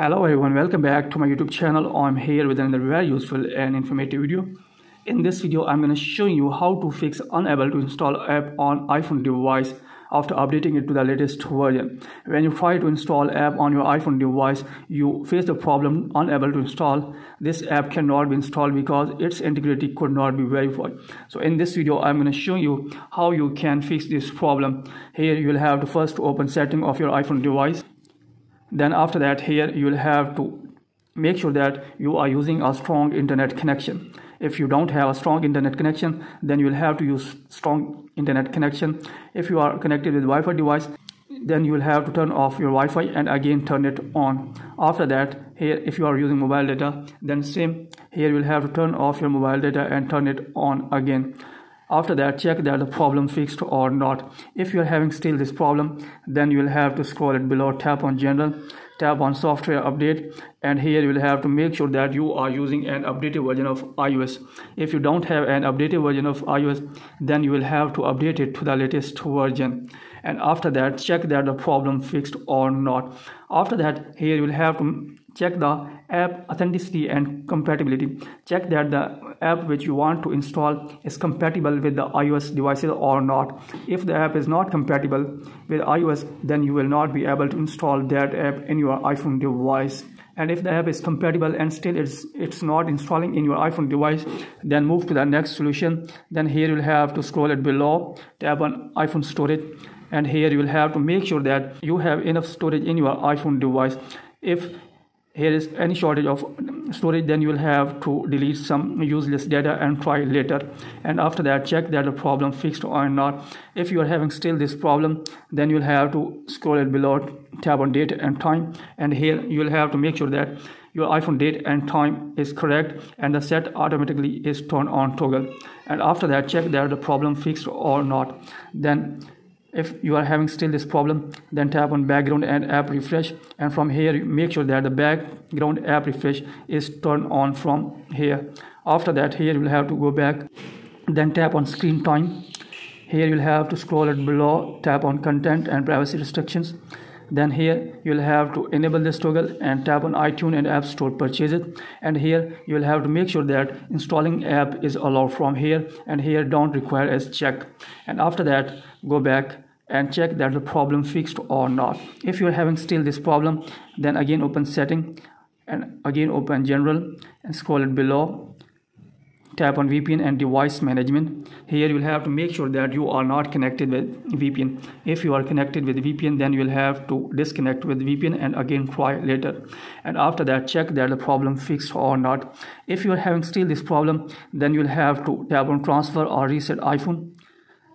Hello everyone, welcome back to my YouTube channel. I'm here with another very useful and informative video. In this video, I'm going to show you how to fix unable to install app on iPhone device after updating it to the latest version. When you try to install app on your iPhone device, you face the problem unable to install. This app cannot be installed because its integrity could not be verified. So in this video, I'm going to show you how you can fix this problem. Here you will have to first open setting of your iPhone device then after that here you will have to make sure that you are using a strong internet connection. If you don't have a strong internet connection then you will have to use strong internet connection. If you are connected with wi-fi device then you will have to turn off your wi-fi and again turn it on. After that here if you are using mobile data then same here you will have to turn off your mobile data and turn it on again after that check that the problem fixed or not. If you're having still this problem then you will have to scroll it below tap on general tap on software update and here you will have to make sure that you are using an updated version of iOS. If you don't have an updated version of iOS then you will have to update it to the latest version. And after that check that the problem fixed or not. After that here you will have to check the app authenticity and compatibility. Check that the app which you want to install is compatible with the ios devices or not. If the app is not compatible with ios then you will not be able to install that app in your iphone device. And if the app is compatible and still it's it's not installing in your iphone device then move to the next solution. Then here you'll have to scroll it below. Tap on iphone storage. And here you will have to make sure that you have enough storage in your iphone device. If here is any shortage of storage then you will have to delete some useless data and try later. And after that check that the problem fixed or not. If you are having still this problem then you'll have to scroll it below tab on date and time. And here you will have to make sure that your iphone date and time is correct and the set automatically is turned on toggle. And after that check that the problem fixed or not. Then if you are having still this problem then tap on background and app refresh. And from here make sure that the background app refresh is turned on from here. After that here you will have to go back then tap on screen time. Here you'll have to scroll it below tap on content and privacy restrictions then here you'll have to enable this toggle and tap on iTunes and App Store purchases. And here you'll have to make sure that installing app is allowed from here. And here don't require as check. And after that go back and check that the problem fixed or not. If you're having still this problem then again open setting and again open general and scroll it below tap on VPN and device management. Here you will have to make sure that you are not connected with VPN. If you are connected with VPN, then you will have to disconnect with VPN and again try later. And after that, check that the problem fixed or not. If you are having still this problem, then you will have to tap on transfer or reset iPhone.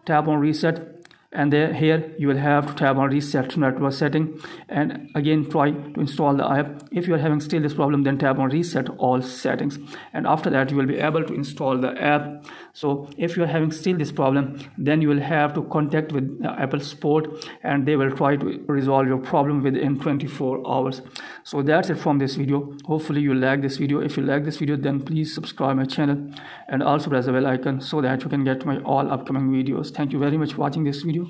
Tap on reset and there here you will have to tap on reset network setting. And again try to install the app. If you are having still this problem then tap on reset all settings. And after that you will be able to install the app. So if you are having still this problem then you will have to contact with apple support and they will try to resolve your problem within 24 hours. So that's it from this video. Hopefully you like this video. If you like this video then please subscribe my channel and also press the bell icon so that you can get my all upcoming videos. Thank you very much for watching this video